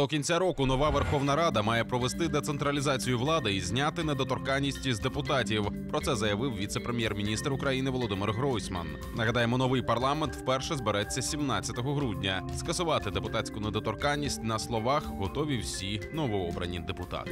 До кінця року нова Верховна Рада має провести децентралізацію влади і зняти недоторканність із депутатів. Про це заявив віце-прем'єр-міністр України Володимир Гройсман. Нагадаємо, новий парламент вперше збереться 17 грудня. Скасувати депутатську недоторканність на словах готові всі новообрані депутати.